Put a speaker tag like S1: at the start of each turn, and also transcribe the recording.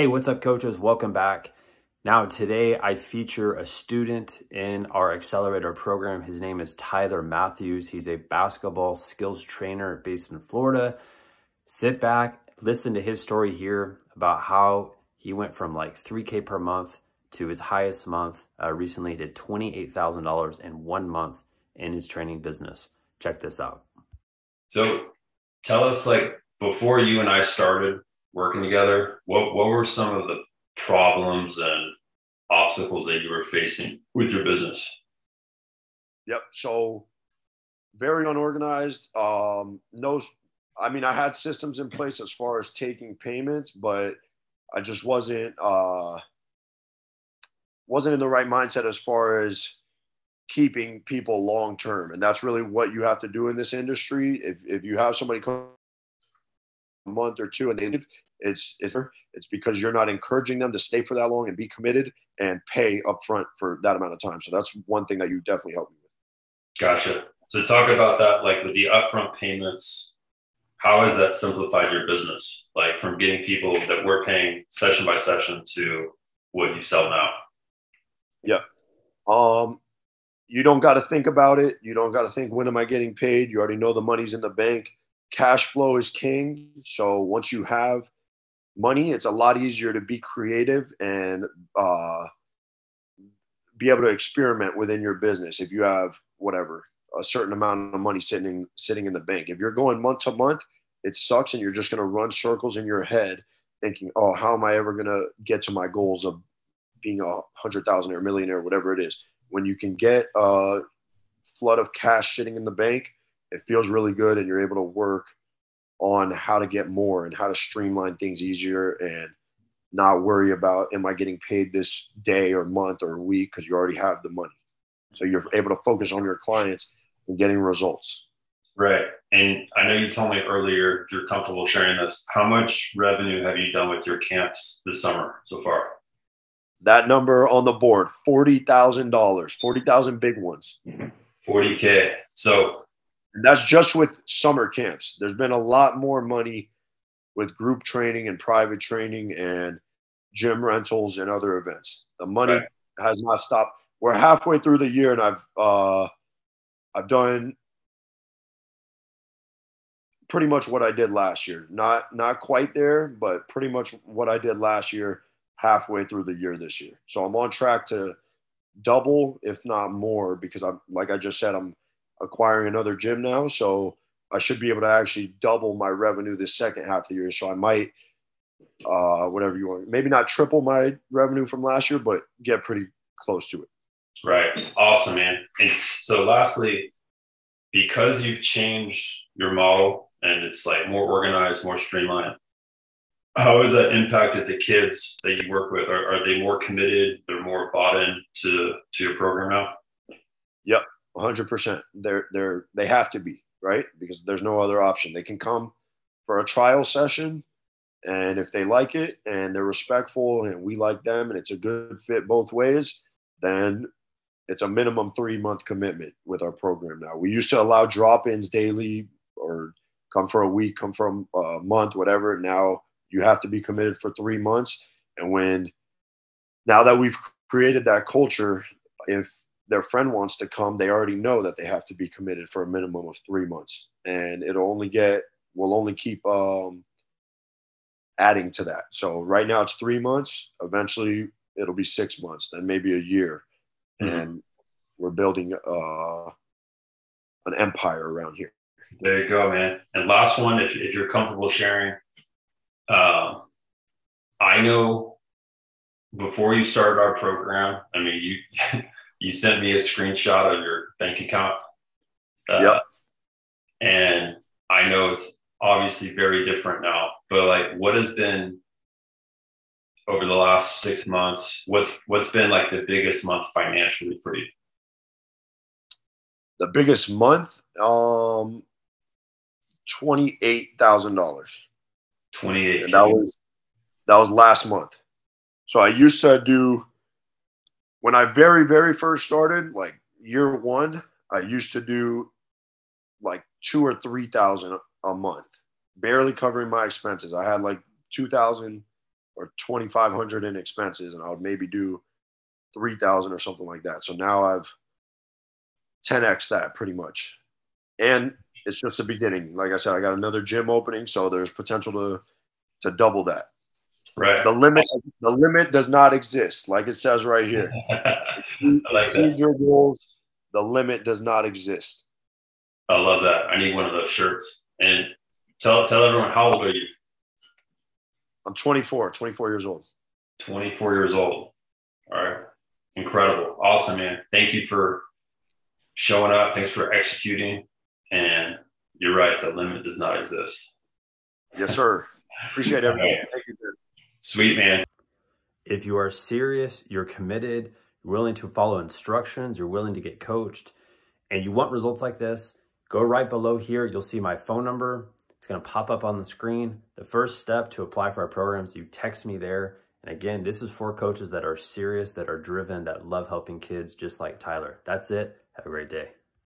S1: Hey, what's up, coaches? Welcome back. Now, today I feature a student in our accelerator program. His name is Tyler Matthews. He's a basketball skills trainer based in Florida. Sit back, listen to his story here about how he went from like 3K per month to his highest month. Uh, recently did $28,000 in one month in his training business. Check this out.
S2: So tell us like before you and I started, working together, what what were some of the problems and obstacles that you were facing with your business?
S3: Yep. So very unorganized. Um, no, I mean, I had systems in place as far as taking payments, but I just wasn't uh, wasn't in the right mindset as far as keeping people long term, and that's really what you have to do in this industry. If if you have somebody come a month or two and they leave, it's it's it's because you're not encouraging them to stay for that long and be committed and pay upfront for that amount of time. So that's one thing that you definitely help me with.
S2: Gotcha. So talk about that, like with the upfront payments. How has that simplified your business? Like from getting people that were paying session by session to what you sell now.
S3: Yeah. Um, you don't got to think about it. You don't got to think when am I getting paid. You already know the money's in the bank cash flow is king. So once you have money, it's a lot easier to be creative and uh, be able to experiment within your business. If you have whatever a certain amount of money sitting in, sitting in the bank, if you're going month to month, it sucks, and you're just going to run circles in your head, thinking, "Oh, how am I ever going to get to my goals of being a hundred thousand or a millionaire, whatever it is?" When you can get a flood of cash sitting in the bank it feels really good and you're able to work on how to get more and how to streamline things easier and not worry about am I getting paid this day or month or week because you already have the money. So you're able to focus on your clients and getting results.
S2: Right. And I know you told me earlier, you're comfortable sharing this, how much revenue have you done with your camps this summer so far?
S3: That number on the board, $40,000, 40,000 big ones. Mm-hmm.
S2: 40K. So
S3: and that's just with summer camps. There's been a lot more money with group training and private training and gym rentals and other events. The money right. has not stopped. We're halfway through the year, and I've uh, I've done pretty much what I did last year. Not not quite there, but pretty much what I did last year. Halfway through the year this year, so I'm on track to double, if not more, because I'm like I just said, I'm acquiring another gym now. So I should be able to actually double my revenue this second half of the year. So I might, uh, whatever you want, maybe not triple my revenue from last year, but get pretty close to it.
S2: Right. Awesome, man. And so lastly, because you've changed your model and it's like more organized, more streamlined, how has that impacted the kids that you work with? Are, are they more committed? They're more bought in to, to your program now?
S3: Yep. 100%. They're they're they have to be right because there's no other option. They can come for a trial session, and if they like it and they're respectful and we like them and it's a good fit both ways, then it's a minimum three month commitment with our program now. We used to allow drop ins daily or come for a week, come for a month, whatever. Now you have to be committed for three months. And when now that we've created that culture, if their friend wants to come, they already know that they have to be committed for a minimum of three months, and it'll only get we'll only keep um, adding to that. So right now it's three months. Eventually it'll be six months, then maybe a year, mm-hmm. and we're building uh, an empire around here.
S2: There you go, man. And last one, if, if you're comfortable sharing, uh, I know before you started our program, I mean, you you sent me a screenshot of your bank account.
S3: Uh, yep.
S2: And I know it's obviously very different now, but like, what has been over the last six months? What's what's been like the biggest month financially for you?
S3: The biggest month, um, twenty eight thousand dollars.
S2: Twenty eight.
S3: That was that was last month. So I used to do when I very, very first started, like year one, I used to do like two or three thousand a month, barely covering my expenses. I had like two thousand or 2,500 in expenses, and I would maybe do 3,000 or something like that. So now I've 10x that pretty much, and it's just the beginning. Like I said, I got another gym opening, so there's potential to to double that.
S2: Right.
S3: The limit the limit does not exist, like it says right here.
S2: I like
S3: Exceed your goals. The limit does not exist.
S2: I love that. I need one of those shirts. And tell tell everyone how old are you?
S3: I'm 24, 24 years old.
S2: 24 years old. All right. Incredible. Awesome, man. Thank you for showing up. Thanks for executing. And you're right, the limit does not exist.
S3: Yes, sir. Appreciate everything. Thank you.
S2: Sweet, man.
S1: If you are serious, you're committed, you're willing to follow instructions, you're willing to get coached, and you want results like this, go right below here. You'll see my phone number. It's going to pop up on the screen. The first step to apply for our programs, you text me there. And again, this is for coaches that are serious, that are driven, that love helping kids just like Tyler. That's it. Have a great day.